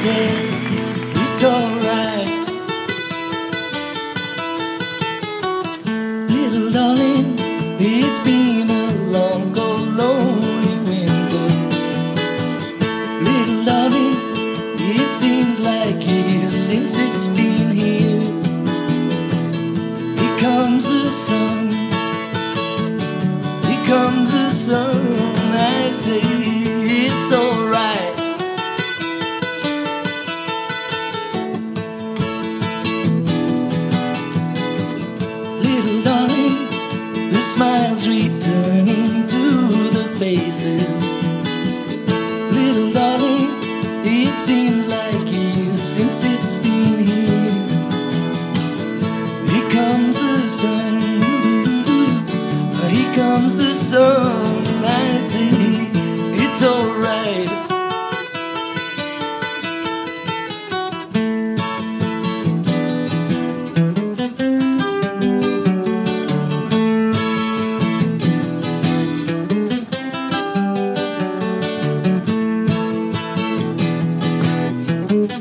said, it's alright. Little darling, it's been a long, cold, lonely winter. Little darling, it seems like years since it's been here. Here comes the sun. Comes the sun. I say it's alright. Little darling, the smiles returning to the faces. Comes the sun. I see it's alright.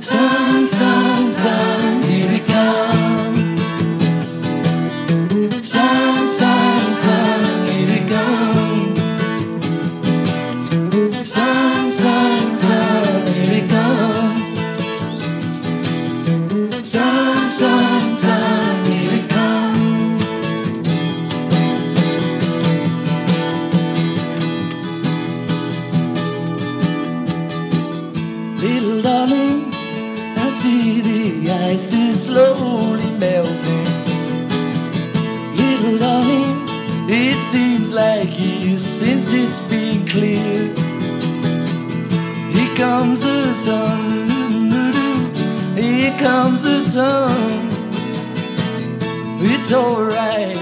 Sun, sun, sun, Little darling, I see the ice is slowly melting. Little darling, it seems like years since it's been clear. Here comes the sun, here comes the sun. It's alright.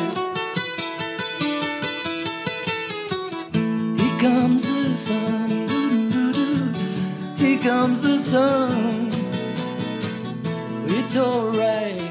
Here comes the sun. Here comes the sun. It's alright.